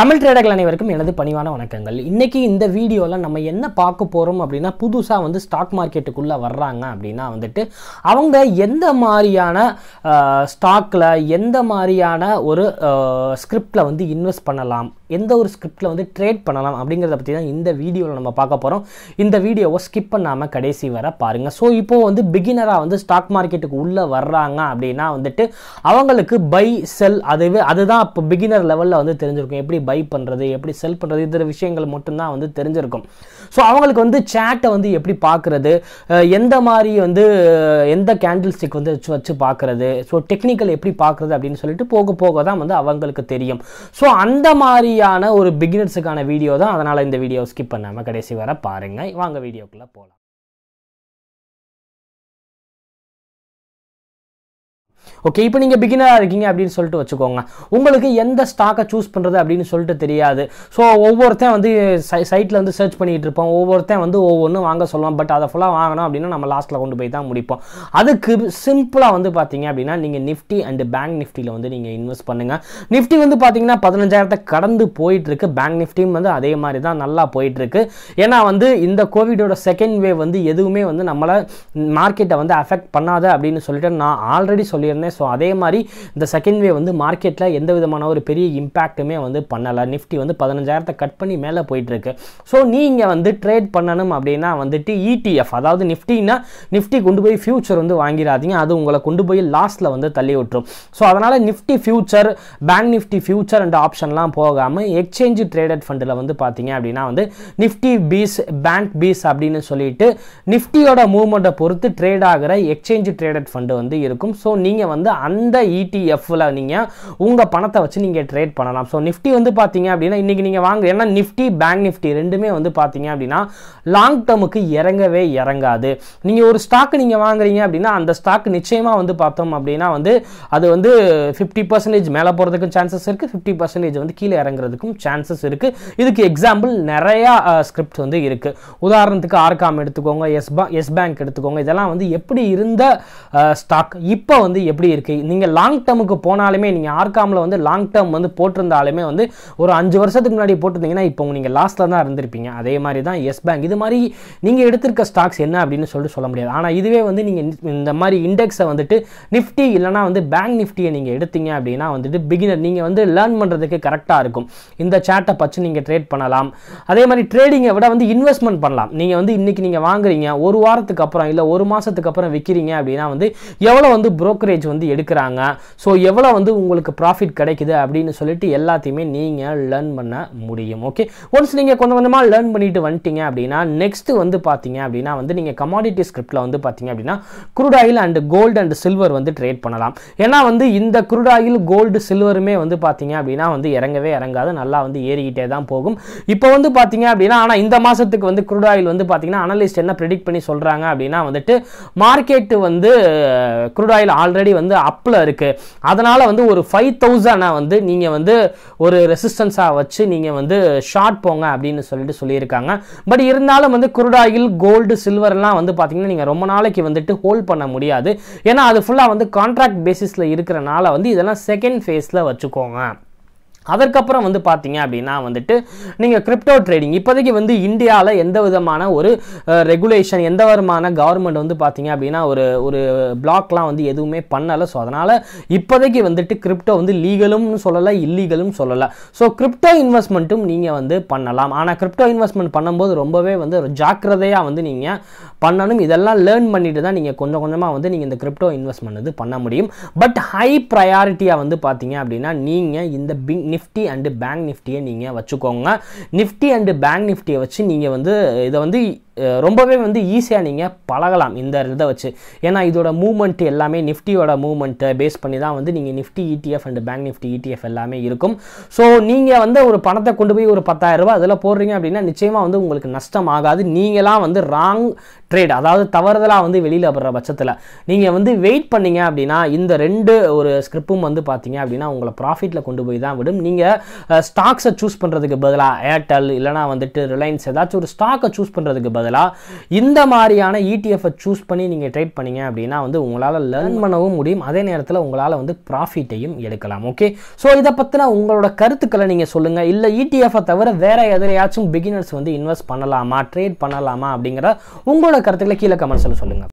தமிழ் ட்ரேடர்கள் அனைவருக்கும் எனது பணிவான வணக்கங்கள். இன்றைக்கி இந்த வீடியோவில் நம்ம என்ன பார்க்க போகிறோம் அப்படின்னா புதுசாக வந்து ஸ்டாக் மார்க்கெட்டுக்குள்ளே வர்றாங்க அப்படின்னா வந்துட்டு அவங்க எந்த மாதிரியான ஸ்டாக்கில் எந்த மாதிரியான ஒரு ஸ்கிரிப்டில் வந்து இன்வெஸ்ட் பண்ணலாம்? எந்த ஒரு ஸ்கிரிப்டில் வந்து ட்ரேட் பண்ணலாம் அப்படிங்கிறத பற்றி தான் இந்த வீடியோவில் நம்ம பார்க்க போகிறோம் இந்த வீடியோவை ஸ்கிப் பண்ணாமல் கடைசி வர பாருங்கள் ஸோ இப்போது வந்து பிகினராக வந்து ஸ்டாக் மார்க்கெட்டுக்கு உள்ளே வர்றாங்க அப்படின்னா வந்துட்டு அவங்களுக்கு பை செல் அதுவே அதுதான் இப்போ பிகினர் லெவலில் வந்து தெரிஞ்சிருக்கும். எப்படி பை பண்ணுறது எப்படி செல் பண்ணுறது இதர விஷயங்கள் மட்டும்தான் வந்து தெரிஞ்சிருக்கும். ஸோ அவங்களுக்கு வந்து சேட்டை வந்து எப்படி பார்க்குறது எந்த மாதிரி வந்து எந்த கேண்டில் ஸ்டிக் வந்து வச்சு வச்சு பார்க்குறது ஸோ டெக்னிக்கல் எப்படி பார்க்குறது அப்படின்னு சொல்லிட்டு போக போக தான் வந்து அவங்களுக்கு தெரியும். ஸோ அந்த மாதிரி மாதிரியான ஒரு பிகினர்ஸுக்கான வீடியோ தான் அதனால் இந்த வீடியோ ஸ்கிப் பண்ணாமல் கடைசி வர பாருங்கள் வாங்க வீடியோக்குள்ளே போகலாம் ஓகே இப்போ நீங்கள் பிகினராக இருக்கீங்க அப்படின்னு சொல்லிட்டு வச்சுக்கோங்க. உங்களுக்கு எந்த ஸ்டாக்கை சூஸ் பண்ணுறது அப்படின்னு சொல்லிட்டு தெரியாது. ஸோ ஒவ்வொருத்தன் வந்து சை சைட்டில் வந்து சர்ச் பண்ணிகிட்டு இருப்போம் ஒவ்வொருத்தன் வந்து ஒவ்வொன்றும் வாங்க சொல்லுவான். பட் அதை ஃபுல்லாக வாங்கணும் அப்படின்னா நம்ம லாஸ்ட்டில் கொண்டு போய் தான் முடிப்போம். அதுக்கு சிம்பிளாக வந்து பார்த்தீங்க அப்படின்னா நீங்கள் நிஃப்டி அண்ட் பேங்க் நிஃப்டியில் வந்து நீங்கள் இன்வெஸ்ட் பண்ணுங்கள் நிஃப்டி வந்து பார்த்தீங்கன்னா பதினஞ்சாயிரத்தை கடந்து போயிட்டுருக்கு. பேங்க் நிஃப்டியும் வந்து அதே மாதிரி தான் நல்லா போயிட்டுருக்கு. ஏன்னா வந்து இந்த கோவிடோட செகண்ட் வேவ் வந்து எதுவுமே வந்து நம்மளை மார்க்கெட்டை வந்து அஃபெக்ட் பண்ணாத அப்படின்னு சொல்லிட்டு நான் ஆல்ரெடி சொல்லியிருந்தேன் ஸோ அதே மாதிரி இந்த செகண்ட் வேவ் வந்து மார்க்கெட்டில் எந்த விதமான ஒரு பெரிய இம்பேக்ட்டுமே வந்து பண்ணலை. நிஃப்டி வந்து பதினஞ்சாயிரத்தை கட் பண்ணி மேலே போயிட்டுருக்கு. ஸோ நீங்கள் வந்து ட்ரேட் பண்ணணும் அப்படின்னா வந்துட்டு இடிஎஃப் அதாவது நிஃப்டினா நிஃப்டி கொண்டு போய் ஃபியூச்சர் வந்து வாங்கிடாதீங்க. அது உங்களை கொண்டு போய் லாஸ்ட்டில் வந்து தள்ளி விட்டுரும். ஸோ அதனால் nifty future bank nifty future and ஆப்ஷன்லாம் போகாமல் எக்ஸ்சேஞ்ச் ட்ரேடட் ஃபண்டில் வந்து பார்த்தீங்க அப்படின்னா வந்து நிஃப்டி பீஸ் பேங்க் பீஸ் அப்படின்னு சொல்லிட்டு நிஃப்டியோட மூவ்மெண்ட்டை பொறுத்து ட்ரேட் ஆகிற எக்ஸ்சேஞ்ச் ட்ரேடட் ஃபண்டு வந்து இருக்கும். ஸோ நீங்கள் வந்து அந்த இடிஎஃப்ல நீங்கள் உங்கள் பணத்தை வச்சு நீங்கள் ட்ரேட் பண்ணலாம். ஸோ நிஃப்டி வந்து பார்த்தீங்க அப்படின்னா இன்றைக்கி நீங்கள் வாங்க ஏன்னா நிஃப்டி பேங்க் நிஃப்டி ரெண்டுமே வந்து பார்த்தீங்க அப்படின்னா லாங் டேர்முக்கு இறங்கவே இறங்காது. நீங்கள் ஒரு ஸ்டாக் நீங்கள் வாங்குறீங்க அப்படின்னா அந்த ஸ்டாக் நிச்சயமாக வந்து பார்த்தோம் அப்படின்னா வந்து அது வந்து ஃபிஃப்டி பர்சன்டேஜ் மேலே போகிறதுக்கும் சான்சஸ் இருக்குது ஃபிஃப்டி பர்சன்டேஜ் வந்து கீழே இறங்குறதுக்கும் சான்சஸ் இருக்குது இதுக்கு எக்ஸாம்பிள் நிறையா ஸ்கிரிப்ட் வந்து இருக்குது உதாரணத்துக்கு ஆர்காம் எடுத்துக்கோங்க எஸ் பா எஸ் பேங்க் எடுத்துக்கோங்க. இதெல்லாம் வந்து எப்படி இருந்த ஸ்டாக் இப்போ வந்து எப்படி இருக்குது நீங்கள் லாங் டேர்முக்கு போனாலுமே நீங்கள் ஆர்காமில் வந்து லாங் டேர்ம் வந்து போட்டிருந்தாலுமே வந்து ஒரு அஞ்சு வருஷத்துக்கு முன்னாடி போட்டிருந்தீங்கன்னா இப்போ நீங்கள் லாஸ்ட்டில் தான் இருந்திருப்பீங்க. அதே மாதிரி தான் எஸ் பேங்க் இது மாதிரி நீங்கள் எடுத்திருக்க ஸ்டாக்ஸ் என்ன அப்படின்னு சொல்லிட்டு சொல்ல முடியாது. ஆனால் இதுவே வந்து நீங்கள் இந்த மாதிரி இண்டெக்ஸை வந்துட்டு நிஃப்டி இல்லைனா வந்து பேங்க் நிஃப்டியை நீங்கள் எடுத்தீங்க அப்படின்னா வந்துட்டு பிகினர் நீங்கள் வந்து லேர்ன் பண்ணுறதுக்கு கரெக்டாக இருக்கும். இந்த சேட்டை பச்சு நீங்கள் ட்ரேட் பண்ணலாம். அதே மாதிரி ட்ரேடிங்கை விட வந்து இன்வெஸ்ட்மெண்ட் பண்ணலாம். நீங்கள் வந்து இன்றைக்கி நீங்கள் வாங்குறீங்க ஒரு வாரத்துக்கு அப்புறம் இல்லை ஒரு மாதத்துக்கு அப்புறம் விற்கிறீங்க அப்படின்னா வந்து எவ்வளோ வந்து brokerage வந்து எடுக்கிறாங்க. ஸோ எவ்வளோ வந்து உங்களுக்கு ப்ராஃபிட் கிடைக்குது அப்படின்னு சொல்லிட்டு எல்லாத்தையுமே நீங்கள் லேர்ன் பண்ண முடியும். ஓகே ஒன்ஸ் நீங்கள் கொஞ்சம் கொஞ்சமாக லேர்ன் பண்ணிட்டு வந்துட்டீங்க அப்படின்னா நெக்ஸ்ட் வந்து பார்த்தீங்க அப்படின்னா வந்து நீங்கள் கமாடிட்டி ஸ்கிரிப்டில் வந்து பார்த்தீங்க அப்படின்னா crude oil and gold and silver வந்து ட்ரேட் பண்ணலாம். ஏன்னா வந்து இந்த குருடாயில் கோல்டு சில்வருமே வந்து பார்த்தீங்க அப்படின்னா வந்து இறங்கவே இறங்காது. நல்லா வந்து ஏறிக்கிட்டே தான் போகும். இப்போ வந்து பார்த்தீங்க அப்படின்னா ஆனால் இந்த மாதத்துக்கு வந்து குரூட் ஆயில் வந்து பார்த்தீங்கன்னா அனலிஸ்ட் என்ன ப்ரிடிக்ட் பண்ணி சொல்கிறாங்க அப்படின்னா வந்துட்டு மார்க்கெட் வந்து குருடாயில் ஆல்ரெடி ஆல்ரெடி வந்து அப்பில் இருக்குது அதனால் வந்து ஒரு ஃபைவ் தௌசண்டை வந்து நீங்கள் வந்து ஒரு ரெசிஸ்டன்ஸாக வச்சு நீங்கள் வந்து ஷார்ட் போங்க அப்படின்னு சொல்லிட்டு சொல்லியிருக்காங்க. பட் இருந்தாலும் வந்து குருடாயில் கோல்டு சில்வர்லாம் வந்து பார்த்தீங்கன்னா நீங்கள் ரொம்ப நாளைக்கு வந்துட்டு ஹோல்ட் பண்ண முடியாது. ஏன்னா அது ஃபுல்லாக வந்து கான்ட்ராக்ட் பேசிஸில் இருக்கிறனால வந்து இதெல்லாம் செகண்ட் ஃபேஸில் வச்சுக்கோங்க. அதற்கப்புறம் வந்து பார்த்தீங்க அப்படின்னா வந்துட்டு நீங்கள் கிரிப்டோ ட்ரேடிங் இப்போதைக்கு வந்து இந்தியாவில் எந்த விதமான ஒரு ரெகுலேஷன் எந்த விதமான கவர்மெண்ட் வந்து பார்த்தீங்க அப்படின்னா ஒரு ஒரு பிளாக்லாம் வந்து எதுவுமே பண்ணலை. ஸோ அதனால் இப்போதைக்கு வந்துட்டு கிரிப்டோ வந்து லீகலும்னு சொல்லலை இல்லீகலும் சொல்லலை. ஸோ கிரிப்டோ இன்வெஸ்ட்மெண்ட்டும் நீங்கள் வந்து பண்ணலாம். ஆனால் கிரிப்டோ இன்வெஸ்ட்மெண்ட் பண்ணும்போது ரொம்பவே வந்து ஒரு ஜாக்கிரதையாக வந்து நீங்கள் பண்ணணும். இதெல்லாம் லேர்ன் பண்ணிட்டு தான் நீங்கள் கொஞ்சம் கொஞ்சமாக வந்து நீங்கள் இந்த கிரிப்டோ இன்வெஸ்ட்மெண்ட் வந்து பண்ண முடியும். பட் ஹை ப்ரையாரிட்டியாக வந்து பார்த்தீங்க அப்படின்னா நீங்கள் இந்த பிங் நிஃப்டி அண்டு பேங்க் நிஃப்டியை நீங்கள் வச்சுக்கோங்க. நிஃப்டி அண்டு பேங்க் நிஃப்டியை வச்சு நீங்கள் வந்து இதை வந்து ரொம்பவே வந்து ஈஸியாக நீங்கள் பழகலாம் இந்த இதை வச்சு. ஏன்னா இதோட மூவ்மெண்ட் எல்லாமே நிஃப்டியோட மூவ்மெண்ட்டை பேஸ் பண்ணி தான் வந்து நீங்கள் nifty ETF and bank nifty ETF எல்லாமே இருக்கும். ஸோ நீங்கள் வந்து ஒரு பணத்தை கொண்டு போய் ஒரு பத்தாயிரரூபா அதில் போடுறீங்க அப்படின்னா நிச்சயமாக வந்து உங்களுக்கு நஷ்டம் ஆகாது. நீங்களாம் வந்து ராங் ட்ரேட் அதாவது தவறுதலாக வந்து வெளியில் வர்ற பட்சத்தில். நீங்கள் வந்து வெயிட் பண்ணீங்க அப்படின்னா இந்த ரெண்டு ஒரு ஸ்கிரிப்பும் வந்து பார்த்தீங்க அப்படின்னா உங்களை ப்ராஃபிட்டில் கொண்டு போய் தான் விடும். நீங்கள் ஸ்டாக்ஸை சூஸ் பண்ணுறதுக்கு பதிலாக ஏர்டெல் இல்லைனா வந்துட்டு ரிலையன்ஸ் ஏதாச்சும் ஒரு ஸ்டாக்கை சூஸ் பண்ணுறதுக்கு பதிலாக பதிலாக இந்த மாதிரியான இடிஎஃப்பை சூஸ் பண்ணி நீங்கள் ட்ரேட் பண்ணீங்க அப்படின்னா வந்து உங்களால் லேர்ன் பண்ணவும் முடியும். அதே நேரத்தில் உங்களால் வந்து ப்ராஃபிட்டையும் எடுக்கலாம். ஓகே ஸோ இதை பற்றின உங்களோட கருத்துக்களை நீங்கள் சொல்லுங்கள் இல்லை இடிஎஃப்பை தவிர வேற எதிலையாச்சும் பிகினர்ஸ் வந்து இன்வெஸ்ட் பண்ணலாமா ட்ரேட் பண்ணலாமா அப்படிங்கிற உங்களோட கருத்துக்களை கீழே கமெண்ட்ஸில் சொல்லுங்கள்